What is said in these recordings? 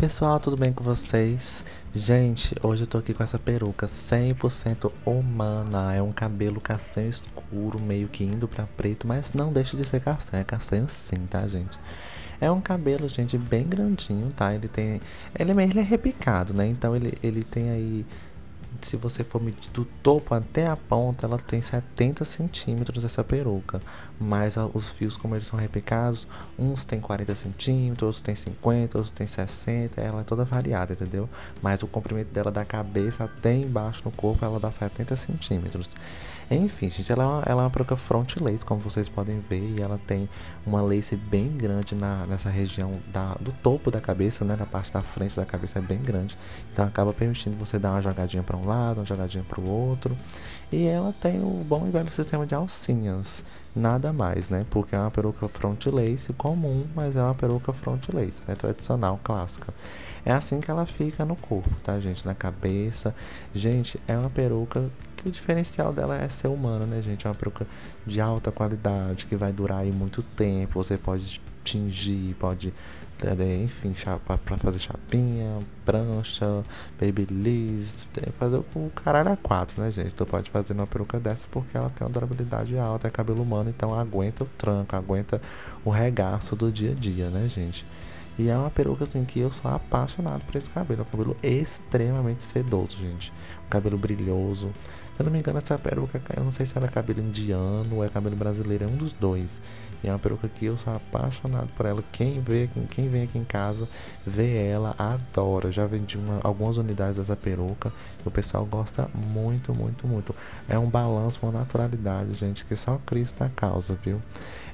pessoal, tudo bem com vocês? Gente, hoje eu tô aqui com essa peruca 100% humana. É um cabelo castanho escuro, meio que indo pra preto, mas não deixa de ser castanho. É castanho sim, tá, gente? É um cabelo, gente, bem grandinho, tá? Ele tem. Ele é, ele é repicado, né? Então ele, ele tem aí se você for medir do topo até a ponta, ela tem 70 centímetros essa peruca. Mas os fios, como eles são repicados, uns tem 40 centímetros, outros tem 50, outros tem 60, ela é toda variada, entendeu? Mas o comprimento dela da cabeça até embaixo no corpo, ela dá 70 centímetros. Enfim, gente, ela é uma, ela é uma peruca front lace, como vocês podem ver, e ela tem uma lace bem grande na, nessa região da, do topo da cabeça, né? Na parte da frente da cabeça é bem grande, então acaba permitindo você dar uma jogadinha para um lado, uma jogadinha para o outro. E ela tem o bom e velho sistema de alcinhas, nada mais, né? Porque é uma peruca front lace comum, mas é uma peruca front lace, né? Tradicional, clássica. É assim que ela fica no corpo, tá, gente? Na cabeça. Gente, é uma peruca que o diferencial dela é ser humana, né, gente? É uma peruca de alta qualidade, que vai durar aí muito tempo. Você pode tingir, pode, é, enfim, para fazer chapinha, prancha, babyliss, fazer o caralho a quatro, né, gente? Tu pode fazer uma peruca dessa porque ela tem uma durabilidade alta, é cabelo humano, então aguenta o tranco, aguenta o regaço do dia a dia, né, gente? E é uma peruca assim que eu sou apaixonado por esse cabelo. É um cabelo extremamente sedoso, gente. Um cabelo brilhoso. Se eu não me engano, essa peruca, eu não sei se era cabelo indiano ou é cabelo brasileiro, é um dos dois. E é uma peruca que eu sou apaixonado por ela. Quem vê, quem vem aqui em casa, vê ela, adora. Já vendi uma, algumas unidades dessa peruca. O pessoal gosta muito, muito, muito. É um balanço, uma naturalidade, gente, que só Cristo na causa, viu?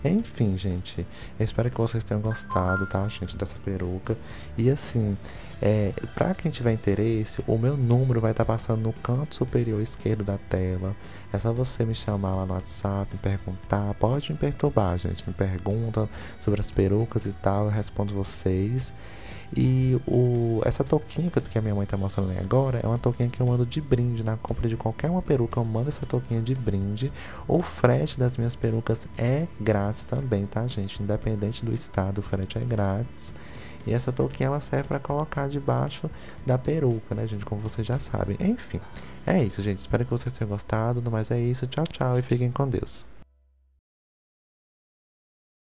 Enfim, gente, eu espero que vocês tenham gostado, tá, gente, dessa peruca. E assim, é, para quem tiver interesse, o meu número vai estar tá passando no canto superior esquerdo da tela. É só você me chamar lá no WhatsApp, me perguntar. Pode me perturbar, gente. Me pergunta sobre as perucas e tal. Eu respondo vocês. E o, essa touquinha que a minha mãe tá mostrando aí agora é uma touquinha que eu mando de brinde. Na compra de qualquer uma peruca, eu mando essa touquinha de brinde. O frete das minhas perucas é grátis também, tá, gente? Independente do estado, o frete é grátis. E essa touquinha ela serve para colocar debaixo da peruca, né, gente? Como vocês já sabem. Enfim, é isso, gente. Espero que vocês tenham gostado. Mas é isso. Tchau, tchau e fiquem com Deus.